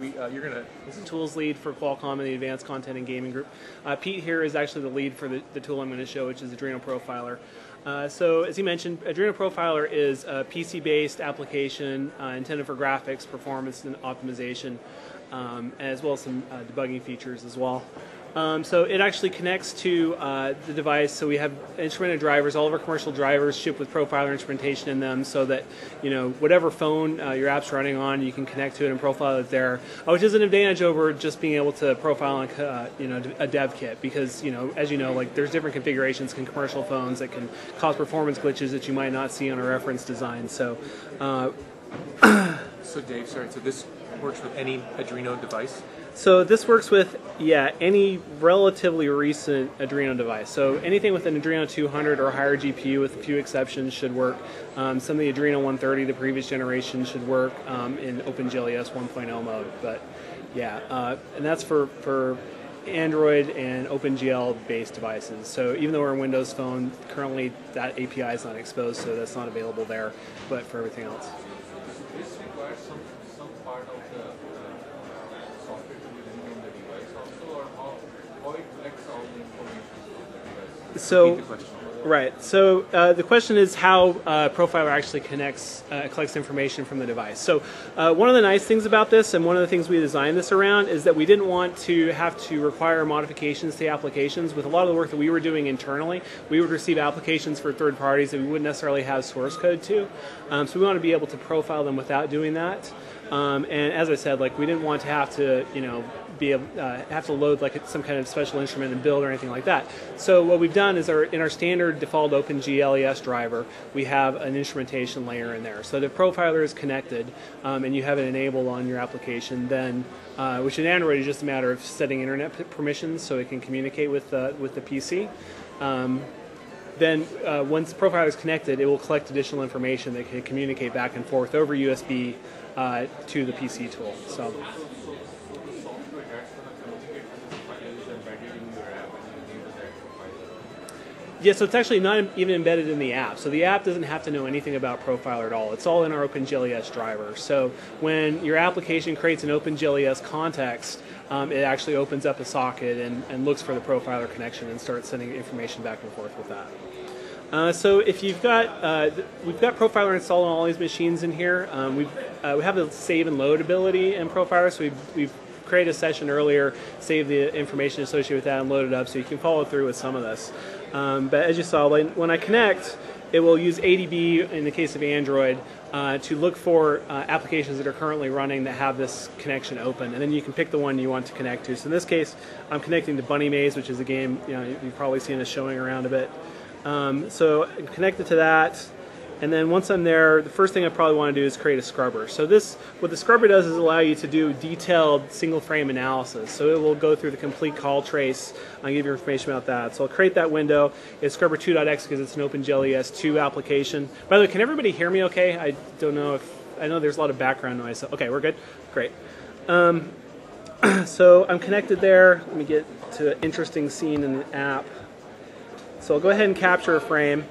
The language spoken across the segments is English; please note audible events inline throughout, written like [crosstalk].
We, uh, you're gonna. This is tools lead for Qualcomm and the Advanced Content and Gaming Group. Uh, Pete here is actually the lead for the, the tool I'm going to show, which is Adreno Profiler. Uh, so, as you mentioned, Adreno Profiler is a PC-based application uh, intended for graphics, performance, and optimization, um, as well as some uh, debugging features as well. Um, so it actually connects to uh, the device. So we have instrumented drivers. All of our commercial drivers ship with profiler instrumentation in them, so that you know whatever phone uh, your app's running on, you can connect to it and profile it there, uh, which is an advantage over just being able to profile uh, you know a dev kit because you know as you know like there's different configurations in commercial phones that can cause performance glitches that you might not see on a reference design. So. Uh, so Dave, sorry. So this works with any Adreno device. So this works with yeah any relatively recent Adreno device. So anything with an Adreno 200 or higher GPU, with a few exceptions, should work. Um, some of the Adreno 130, the previous generation, should work um, in OpenGLES 1.0 mode. But yeah, uh, and that's for for Android and OpenGL based devices. So even though we're a Windows phone, currently that API is not exposed, so that's not available there. But for everything else. This requires some, some part of the so, right. So uh, the question is how uh, Profiler actually connects, uh, collects information from the device. So uh, one of the nice things about this, and one of the things we designed this around, is that we didn't want to have to require modifications to applications. With a lot of the work that we were doing internally, we would receive applications for third parties that we wouldn't necessarily have source code to. Um, so we want to be able to profile them without doing that. Um, and as I said, like we didn't want to have to, you know, be uh, have to load like some kind of special instrument and build or anything like that. So what we've done is our in our standard default OpenGLES driver, we have an instrumentation layer in there. So the profiler is connected, um, and you have it enabled on your application. Then, uh, which in Android is just a matter of setting internet permissions so it can communicate with the with the PC. Um, then uh, once the profiler is connected, it will collect additional information that can communicate back and forth over USB uh, to the PC tool. So. Yeah, so it's actually not even embedded in the app. So the app doesn't have to know anything about Profiler at all. It's all in our OpenGLES driver. So when your application creates an OpenGLES context, um, it actually opens up a socket and, and looks for the Profiler connection and starts sending information back and forth with that. Uh, so if you've got, uh, we've got Profiler installed on all these machines in here. Um, we've, uh, we have the save and load ability in Profiler, so we've, we've created a session earlier, saved the information associated with that, and load it up so you can follow through with some of this. Um, but as you saw, when, when I connect, it will use ADB in the case of Android uh, to look for uh, applications that are currently running that have this connection open, and then you can pick the one you want to connect to. So in this case, I'm connecting to Bunny Maze, which is a game you know you've probably seen us showing around a bit. Um, so I'm connected to that. And then once I'm there, the first thing I probably want to do is create a scrubber. So this, what the scrubber does is allow you to do detailed single frame analysis. So it will go through the complete call trace and give you information about that. So I'll create that window. It's scrubber 2.x because it's an OpenGLES 2 application. By the way, can everybody hear me okay? I don't know if, I know there's a lot of background noise. So, okay, we're good? Great. Um, [clears throat] so I'm connected there. Let me get to an interesting scene in the app. So I'll go ahead and capture a frame.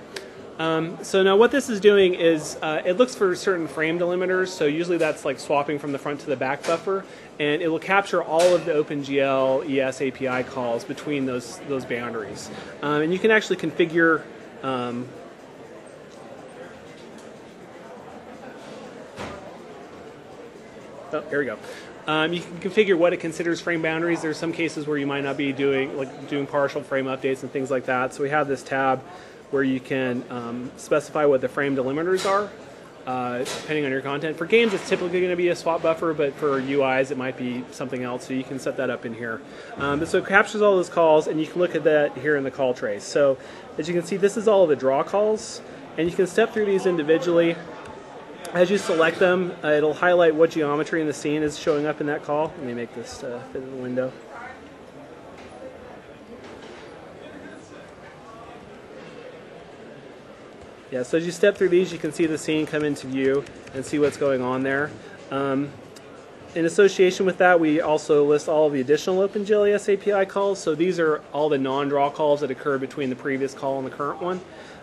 Um, so now what this is doing is uh, it looks for certain frame delimiters. So usually that's like swapping from the front to the back buffer, and it will capture all of the OpenGL ES API calls between those those boundaries. Um, and you can actually configure. Um, oh, here we go. Um, you can configure what it considers frame boundaries. There's some cases where you might not be doing like doing partial frame updates and things like that. So we have this tab where you can um, specify what the frame delimiters are, uh, depending on your content. For games, it's typically going to be a swap buffer, but for UIs, it might be something else. So you can set that up in here. Um, so it captures all those calls, and you can look at that here in the call trace. So as you can see, this is all the draw calls, and you can step through these individually. As you select them, uh, it'll highlight what geometry in the scene is showing up in that call. Let me make this uh, fit in the window. Yeah, so as you step through these, you can see the scene come into view and see what's going on there. Um, in association with that, we also list all of the additional OpenGLES API calls. So these are all the non-draw calls that occur between the previous call and the current one.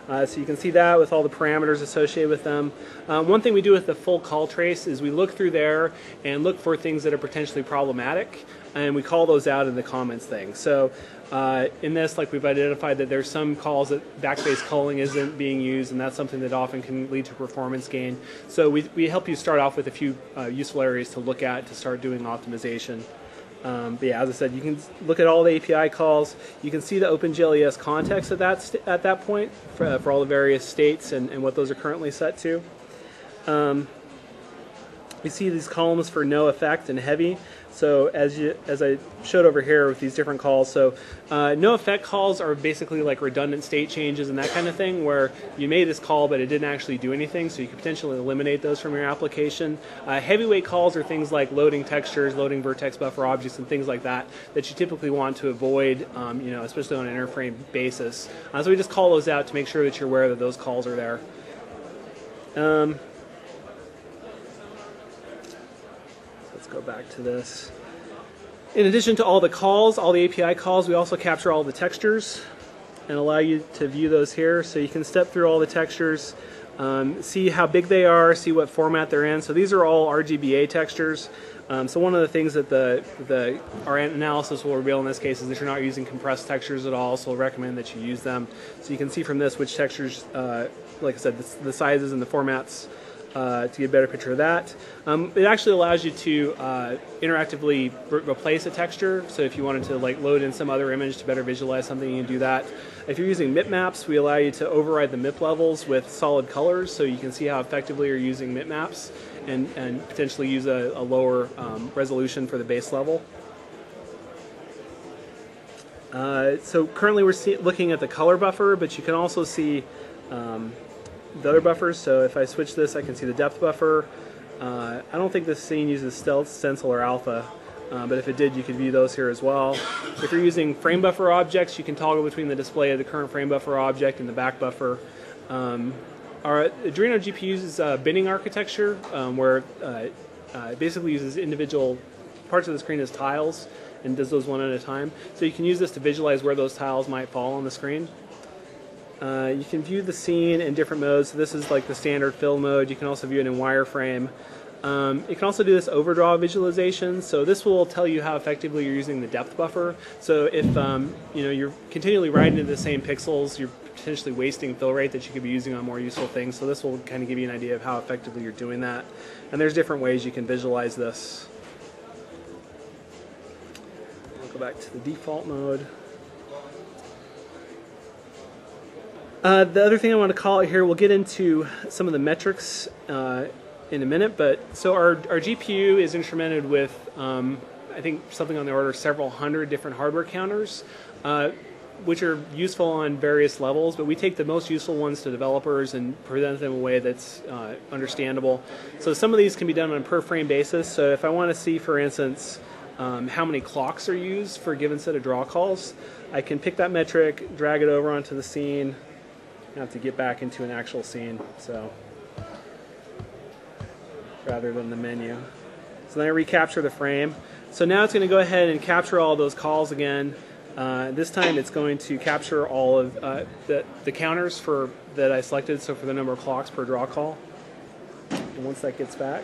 Uh, so you can see that with all the parameters associated with them. Um, one thing we do with the full call trace is we look through there and look for things that are potentially problematic, and we call those out in the comments thing. So uh, in this, like we've identified that there's some calls that backface culling isn't being used, and that's something that often can lead to performance gain. So we, we help you start off with a few uh, useful areas to look at to start doing optimization. Um, but yeah, as I said, you can look at all the API calls. You can see the OpenGLES context at that st- at that point for, uh, for all the various states and, and what those are currently set to. Um, we see these columns for no effect and heavy. So as you as I showed over here with these different calls, so uh, no effect calls are basically like redundant state changes and that kind of thing, where you made this call but it didn't actually do anything. So you could potentially eliminate those from your application. Uh, heavyweight calls are things like loading textures, loading vertex buffer objects, and things like that that you typically want to avoid. Um, you know, especially on an interframe basis. Uh, so we just call those out to make sure that you're aware that those calls are there. Um, Let's go back to this. In addition to all the calls, all the API calls, we also capture all the textures and allow you to view those here. So you can step through all the textures, um, see how big they are, see what format they're in. So these are all RGBA textures. Um, so one of the things that the, the our analysis will reveal in this case is that you're not using compressed textures at all, so we'll recommend that you use them. So you can see from this which textures, uh, like I said, the, the sizes and the formats uh, to get a better picture of that. Um, it actually allows you to uh, interactively re- replace a texture. So if you wanted to like load in some other image to better visualize something, you can do that. If you're using MIP maps, we allow you to override the MIP levels with solid colors, so you can see how effectively you're using MIP maps and, and potentially use a, a lower um, resolution for the base level. Uh, so currently we're see- looking at the color buffer, but you can also see um, the other buffers. So if I switch this, I can see the depth buffer. Uh, I don't think this scene uses stealth, stencil, or alpha, uh, but if it did, you could view those here as well. If you're using frame buffer objects, you can toggle between the display of the current frame buffer object and the back buffer. Um, our Adreno GPU uses uh, binning architecture, um, where uh, uh, it basically uses individual parts of the screen as tiles and does those one at a time. So you can use this to visualize where those tiles might fall on the screen. Uh, you can view the scene in different modes. So this is like the standard fill mode. You can also view it in wireframe. Um, you can also do this overdraw visualization. So this will tell you how effectively you're using the depth buffer. So if um, you know you're continually writing into the same pixels, you're potentially wasting fill rate that you could be using on more useful things. So this will kind of give you an idea of how effectively you're doing that. And there's different ways you can visualize this. We'll go back to the default mode. Uh, the other thing I want to call out here, we'll get into some of the metrics uh, in a minute, but so our, our GPU is instrumented with, um, I think, something on the order of several hundred different hardware counters, uh, which are useful on various levels, but we take the most useful ones to developers and present them in a way that's uh, understandable. So some of these can be done on a per frame basis. So if I want to see, for instance, um, how many clocks are used for a given set of draw calls, I can pick that metric, drag it over onto the scene, have to get back into an actual scene, so rather than the menu. So then I recapture the frame. So now it's going to go ahead and capture all those calls again. Uh, this time it's going to capture all of uh, the, the counters for that I selected, so for the number of clocks per draw call. And once that gets back,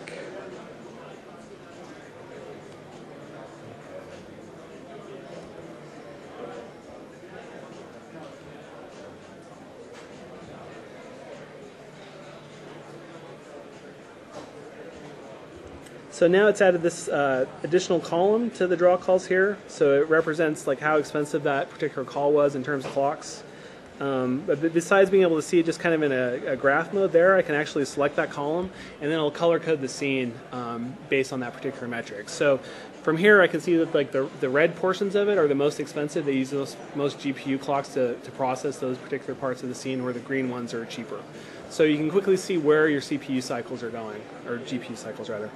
So now it's added this uh, additional column to the draw calls here. So it represents like how expensive that particular call was in terms of clocks. Um, but besides being able to see it just kind of in a, a graph mode there, I can actually select that column and then it'll color code the scene um, based on that particular metric. So from here, I can see that like the, the red portions of it are the most expensive. They use those most GPU clocks to, to process those particular parts of the scene, where the green ones are cheaper. So you can quickly see where your CPU cycles are going, or GPU cycles rather.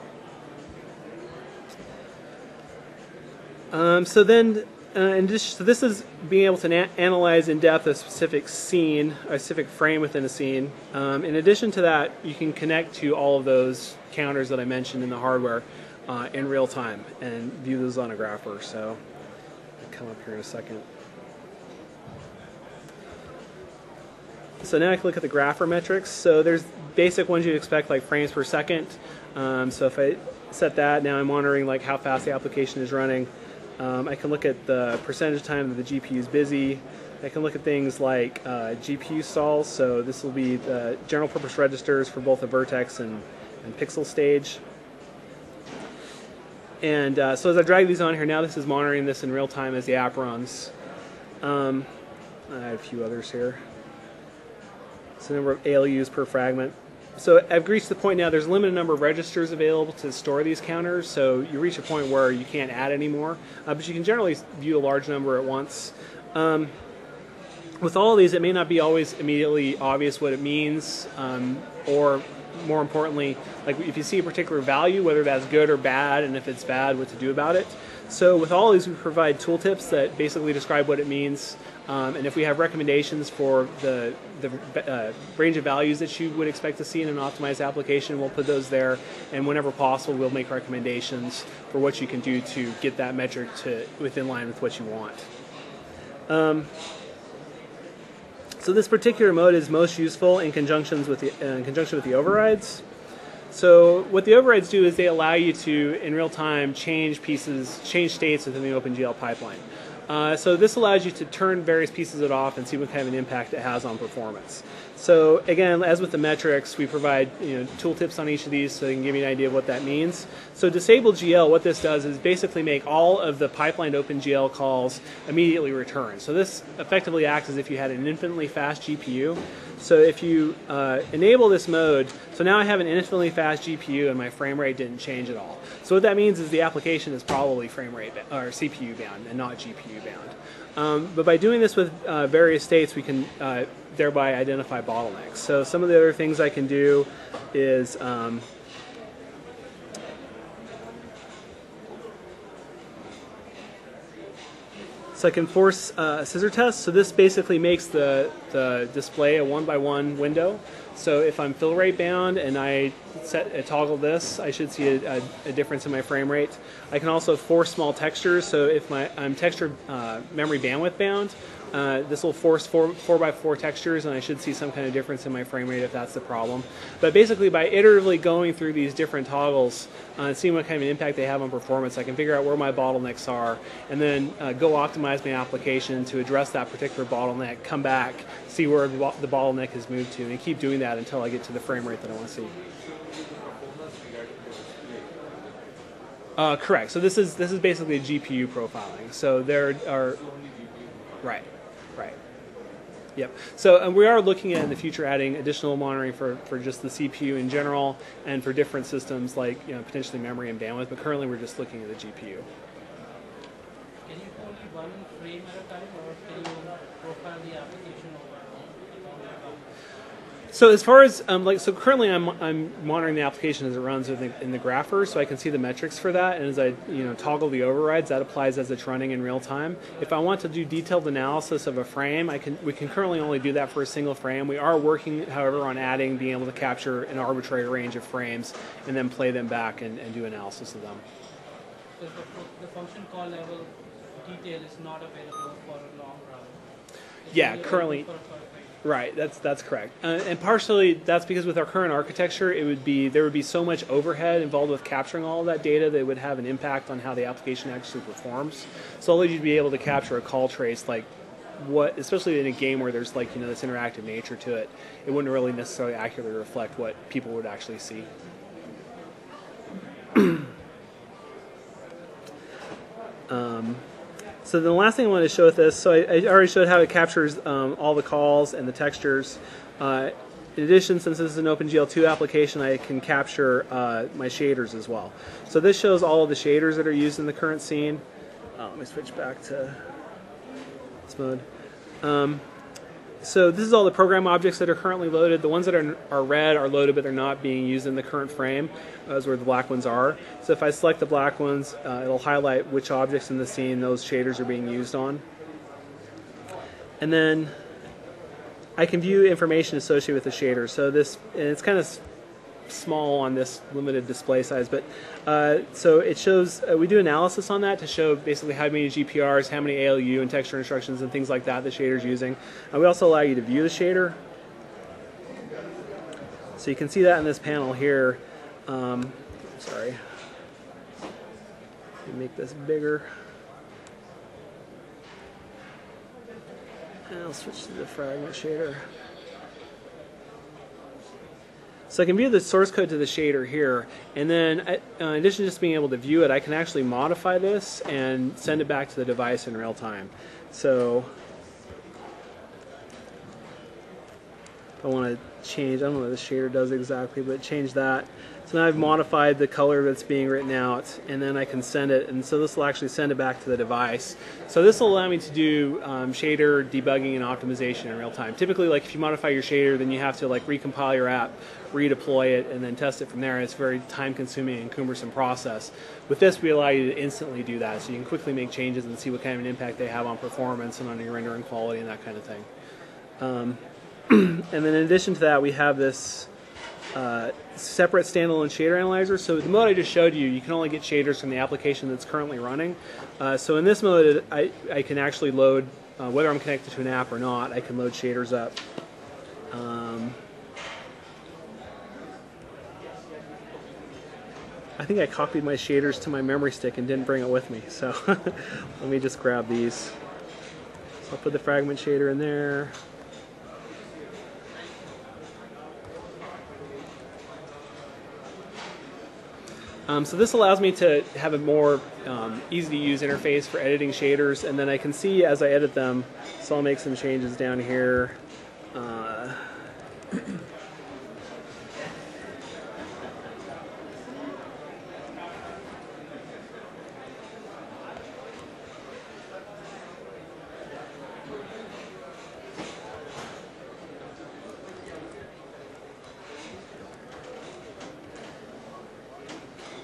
Um, so then, uh, addition, so this is being able to na- analyze in depth a specific scene, a specific frame within a scene. Um, in addition to that, you can connect to all of those counters that I mentioned in the hardware uh, in real time and view those on a grapher. So, I'll come up here in a second. so now I can look at the grapher metrics. So there's basic ones you'd expect, like frames per second. Um, so if I set that, now I'm monitoring like how fast the application is running. Um, I can look at the percentage time that the GPU is busy. I can look at things like uh, GPU stalls. So this will be the general purpose registers for both the vertex and, and pixel stage. And uh, so as I drag these on here, now this is monitoring this in real time as the app runs. Um, I have a few others here. So number of ALUs per fragment. So I've reached the point now. There's a limited number of registers available to store these counters. So you reach a point where you can't add any more, uh, but you can generally view a large number at once. Um, with all of these, it may not be always immediately obvious what it means, um, or more importantly, like if you see a particular value, whether that's good or bad, and if it's bad, what to do about it. So with all these, we provide tooltips that basically describe what it means, um, and if we have recommendations for the the uh, range of values that you would expect to see in an optimized application, we'll put those there, and whenever possible, we'll make recommendations for what you can do to get that metric to within line with what you want. Um, so this particular mode is most useful in conjunctions with the, uh, in conjunction with the overrides. So what the overrides do is they allow you to, in real time, change pieces, change states within the OpenGL pipeline. Uh, so this allows you to turn various pieces of it off and see what kind of an impact it has on performance. So again, as with the metrics, we provide you know, tooltips on each of these so they can give you an idea of what that means. So disable GL, what this does is basically make all of the pipelined OpenGL calls immediately return. So this effectively acts as if you had an infinitely fast GPU. So if you uh, enable this mode, so now I have an infinitely fast GPU and my frame rate didn't change at all. So what that means is the application is probably frame rate or CPU bound and not GPU bound. Um, but by doing this with uh, various states, we can uh, thereby identify bottlenecks. So some of the other things I can do is um, So I can force uh, a scissor test. So this basically makes the, the display a one by one window. So if I'm fill rate bound and I set a toggle this, I should see a, a, a, difference in my frame rate. I can also force small textures. So if my I'm texture uh, memory bandwidth bound, uh, this will force four, four by four textures and I should see some kind of difference in my frame rate if that's the problem. But basically by iteratively going through these different toggles uh, and seeing what kind of impact they have on performance, I can figure out where my bottlenecks are and then uh, go optimize my application to address that particular bottleneck, come back, see where the bottleneck has moved to and keep doing that until I get to the frame rate that I want to see. Uh, correct. So this is this is basically a GPU profiling. So there are. Right. Yep. So and we are looking at in the future adding additional monitoring for, for just the CPU in general and for different systems like you know, potentially memory and bandwidth, but currently we're just looking at the GPU. Can you only one frame at a time or can you profile the application so as far as um, like so currently I'm, I'm monitoring the application as it runs in the, in the grapher so I can see the metrics for that and as I you know toggle the overrides that applies as it's running in real time. If I want to do detailed analysis of a frame I can we can currently only do that for a single frame. We are working however on adding being able to capture an arbitrary range of frames and then play them back and, and do analysis of them. So the, the function call level detail is not available for a long run. It's yeah, currently Right, that's that's correct, uh, and partially that's because with our current architecture, it would be there would be so much overhead involved with capturing all of that data that it would have an impact on how the application actually performs. So only you'd be able to capture a call trace like what, especially in a game where there's like you know this interactive nature to it, it wouldn't really necessarily accurately reflect what people would actually see. [clears throat] um, so the last thing I wanted to show with this, so I, I already showed how it captures um, all the calls and the textures. Uh, in addition, since this is an OpenGL2 application, I can capture uh, my shaders as well. So this shows all of the shaders that are used in the current scene. Oh, let me switch back to this mode. Um, so this is all the program objects that are currently loaded. The ones that are, are red are loaded, but they're not being used in the current frame. Those where the black ones are. So if I select the black ones, uh, it'll highlight which objects in the scene those shaders are being used on. And then I can view information associated with the shader. So this, and it's kind of small on this limited display size, but uh, so it shows, uh, we do analysis on that to show basically how many GPRs, how many ALU and texture instructions and things like that the shader's using. And we also allow you to view the shader. So you can see that in this panel here. Um, sorry. Make this bigger. And I'll switch to the fragment shader. So I can view the source code to the shader here, and then uh, in addition to just being able to view it, I can actually modify this and send it back to the device in real time. So I want to change, I don't know what the shader does exactly, but change that. So now I've modified the color that's being written out, and then I can send it, and so this will actually send it back to the device. So this will allow me to do um, shader debugging and optimization in real time. Typically, like if you modify your shader, then you have to like recompile your app, redeploy it, and then test it from there. It's a very time-consuming and cumbersome process. With this, we allow you to instantly do that, so you can quickly make changes and see what kind of an impact they have on performance and on your rendering quality and that kind of thing. Um, [clears throat] and then in addition to that, we have this uh, separate standalone shader analyzer. So the mode I just showed you, you can only get shaders from the application that's currently running. Uh, so in this mode, I, I can actually load, uh, whether I'm connected to an app or not, I can load shaders up. Um, I think I copied my shaders to my memory stick and didn't bring it with me. So [laughs] let me just grab these. So I'll put the fragment shader in there. Um, so this allows me to have a more um, easy to use interface for editing shaders, and then I can see as I edit them. So I'll make some changes down here. Uh,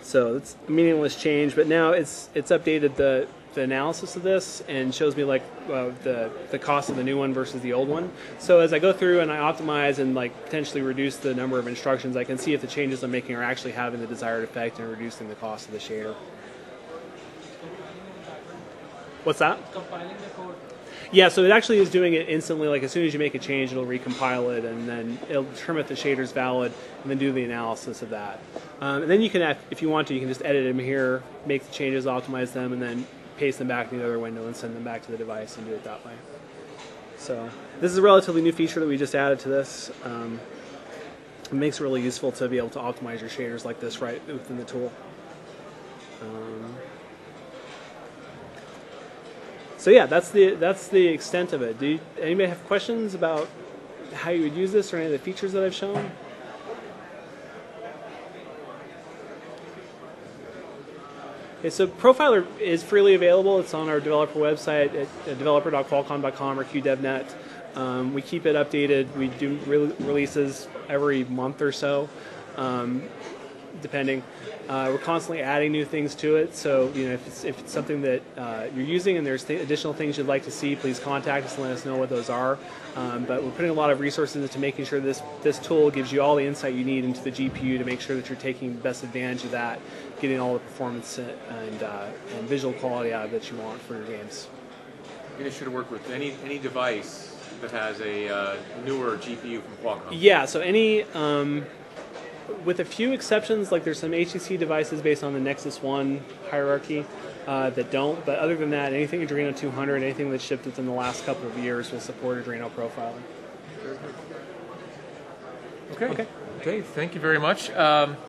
So it's a meaningless change, but now it's it's updated the the analysis of this and shows me like uh, the the cost of the new one versus the old one. So as I go through and I optimize and like potentially reduce the number of instructions, I can see if the changes I'm making are actually having the desired effect and reducing the cost of the shader. What's that? Compiling the code. Yeah, so it actually is doing it instantly. Like as soon as you make a change, it'll recompile it, and then it'll determine if the shader's valid, and then do the analysis of that. Um, and then you can, if you want to, you can just edit them here, make the changes, optimize them, and then paste them back in the other window and send them back to the device and do it that way. So this is a relatively new feature that we just added to this. Um, it makes it really useful to be able to optimize your shaders like this right within the tool. Um, so yeah, that's the that's the extent of it. Do you, anybody have questions about how you would use this or any of the features that I've shown? Okay, so Profiler is freely available. It's on our developer website at developer.qualcomm.com or qdevnet. Um, we keep it updated. We do re- releases every month or so, um, depending. Uh, we're constantly adding new things to it. So you know, if it's, if it's something that uh, you're using and there's th- additional things you'd like to see, please contact us and let us know what those are. Um, but we're putting a lot of resources into making sure this this tool gives you all the insight you need into the GPU to make sure that you're taking the best advantage of that, getting all the performance and uh, and visual quality out of that you want for your games. And It should work with any any device that has a uh, newer GPU from Qualcomm. Yeah, so any, um, with a few exceptions, like there's some HTC devices based on the Nexus 1 hierarchy uh, that don't, but other than that, anything Adreno 200, anything that's shipped within the last couple of years will support Adreno profiling. Okay. Okay. Okay. Thank you very much. Um,